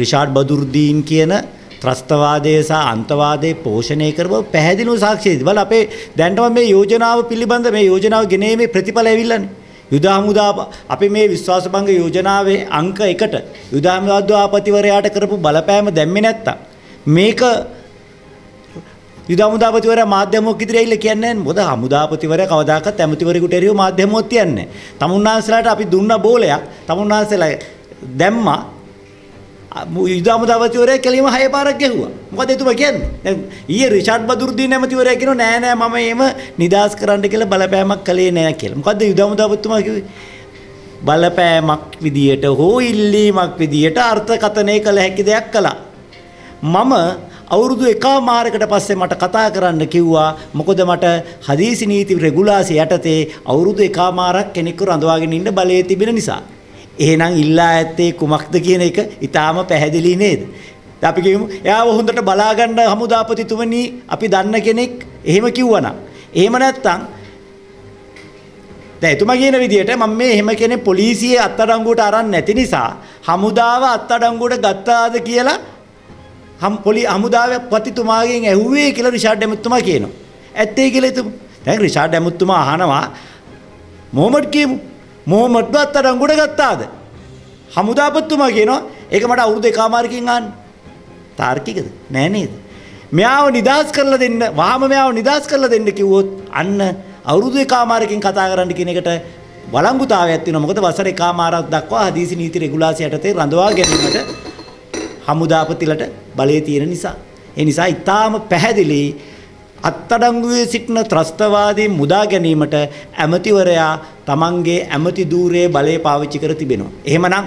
රිෂාඩ් බදුර්දීන් කියන ත්‍රස්තවාදය සහ අන්තවාදයේ පෝෂණය කරව පැහැදිලිව සාක්ෂියයි. බල අපේ දැන්ටම මේ යෝජනාව පිළිබඳ මේ යෝජනාව ගෙනීමේ ප්‍රතිඵල ඇවිල්ලානේ. යුද හමුදා අපි මේ විශ්වාසභංග යෝජනාවේ අංක 1ට යුද හමුදාපතිවරයාට කරපු බලපෑම දැම්මේ නැත්තම් මේක යුද හමුදාපතිවරයා මාධ්‍යමෝක් ඉදිරියේ ඇවිල්ලා කියන්නේ නැහැ. මොකද හමුදාපතිවරයා කවදාකවත් ඇමතිවරයෙකුට එරියව මාධ්‍යමෝක් තියන්නේ නැහැ. තමුන්නාන්සලාට අපි දුන්න බෝලයක් තමුන්නාන්සලා දැම්මා යුද හමුදාපතිවරයා කෙලිම හය පාරක් ගැහුවා. මොකද එතුමා කියන්නේ? දැන් ඊයේ රිෂාඩ් බදුර්දීන් ඇමතිවරයා කියනවා නෑ නෑ මම එහෙම නිදාස් කරන්න කියලා බලපෑමක් කළේ නෑ කියලා. මොකද්ද යුද හමුදාපතිතුමා කිව්වේ? බලපෑමක් විදියට හෝ ඉල්ලීමක් විදියට අර්ථකථනය කළ හැකි දෙයක් කළා. මම අවුරුදු එකමාරකට පස්සේ මට කතා කරන්න කිව්වා මොකද මට හදීසි නීති රෙගුලාසි යටතේ අවුරුදු එකමාරක් කෙනෙක්ව රඳවාගෙන ඉන්න බලය තිබෙන නිසා. එහෙනම් ඉල්ලා ඇත්තේ කුමක්ද කියන එක ඊටාම පැහැදිලි නේද? අපි කියමු එයාව හොඳට බලාගන්න හමුදාපතිතුමනි අපි දන්න කෙනෙක් එහෙම කිව්වනම්. එහෙම නැත්තම් දැන් එතුමා කියන විදිහට මම මේ එහෙම කෙනෙක් පොලිසියේ අත්අඩංගුවට අරන් නැති නිසා හමුදාව අත්අඩංගුවට ගත්තාද කියලා හම් පොලි හමුදාවේ පතිතුමාගෙන් ඇහුවේ කියලා රිෂාඩ් ඇමතුමා කියනවා. ඇත්තේ කියලා එතුමා. දැන් රිෂාඩ් ඇමතුමා අහනවා මොහමඩ් කියමු. මොහමඩ්ව අත්අඩංගුවට ගත්තාද? හමුදාපතිතුමා කියනවා ඒක මට අවුරුදු එකමාරකින් අහන්න. තාර්කිකද? නෑ නේද? මෙයාව නිදාස් කරලා දෙන්න, වහම මෙයාව නිදාස් කරලා දෙන්න කිව්වොත් අන්න අවුරුදු එකමාරකින් කතා කරන්න කියන එකට වළංගුතාවයක් තියෙනවා. මොකද වසර එකමාරක් දක්වා හදීසි නීති රෙගුලාසි යටතේ රඳවා ගැනීමට හමුදාපතිලට බලය තියෙන නිසා. ඒ නිසා ඊටාම පැහැදිලි අත්තඩංගුවේ සිටින ත්‍රස්තවාදී මුදා ගැනීමට ඇමතිවරයා තමන්ගේ ඇමති ධූරයේ බලය පාවිච්චි කර තිබෙනවා. එහෙමනම්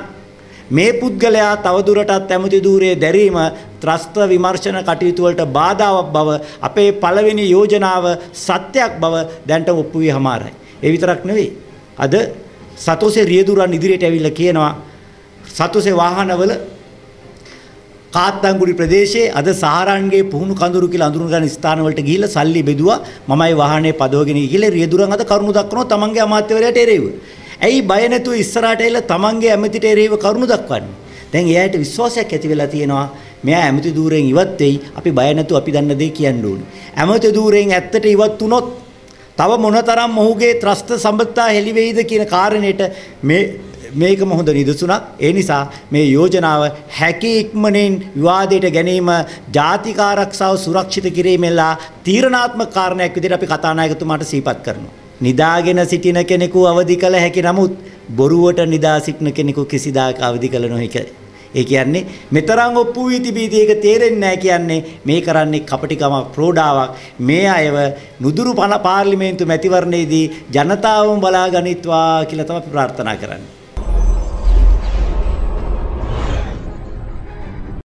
මේ පුද්ගලයා තවදුරටත් ඇමති ධූරයේ දැරීම ත්‍රස්ත විමර්ශන කටයුතු වලට බාධාවක් බව අපේ පළවෙනි යෝජනාව සත්‍යයක් බව දැන්ට ඔප්පු වී හමාරයි. ඒ විතරක් නෙවෙයි. අද සතෝසේ රියදුරන් ඉදිරියට ඇවිල්ලා කියනවා සතෝසේ වාහනවල කාත්තංගුඩි ප්‍රදේශයේ අද සහරන්ගේ පුහුණු කඳුරු කියලා අඳුරු ගන්න ස්ථාන වලට ගිහිල්ලා සල්ලි බෙදුවා මමයි වාහනේ පදවගෙන ගිහිල්ලා රියදුරන් අද කරුණු දක්වනවා තමන්ගේ අමාත්‍යවරයාට එරෙහිව. ඇයි බය නැතුව ඉස්සරහට එල්ල තමන්ගේ ඇමතිට එරෙහිව කරුණු දක්වන්නේ? දැන් එයාට විශ්වාසයක් ඇති වෙලා තියෙනවා මෙයා ඇමති ධූරයෙන් ඉවත් වෙයි අපි බය නැතුව අපි දන්න දේ කියන්න ඕනේ. ඇමති ධූරයෙන් ඇත්තට ඉවත් වුණොත් තව මොනතරම් මොහුගේ ත්‍රස්ත සම්බන්ධතා හෙළි වෙයිද කියන කාරණේට මේ මේකම හොඳ නිදසුනක්. ඒ නිසා මේ යෝජනාව හැකි ඉක්මනින් විවාදයට ගැනීම ජාතික ආරක්ෂාව සුරක්ෂිත කිරීමෙලා තීරණාත්මක කාරණයක් විදිහට අපි කතානායකතුමාට සිහිපත් කරනවා. නිදාගෙන සිටින කෙනෙකු අවදි කළ හැකි නමුත් බොරුවට නිදා සිටින කෙනෙකු කිසිදාක අවදි කළ නොහැක. ඒ කියන්නේ මෙතරම් ඔප්පු වී තිබීදී ඒක තේරෙන්නේ නැහැ කියන්නේ මේ කරන්නේ කපටිකමක් ප්‍රෝඩාවක් මේ අයව නුදුරු පාර්ලිමේන්තු මැතිවරණයේදී ජනතාවම බලා ගනිත්වා කියලා තමයි ප්‍රාර්ථනා කරන්නේ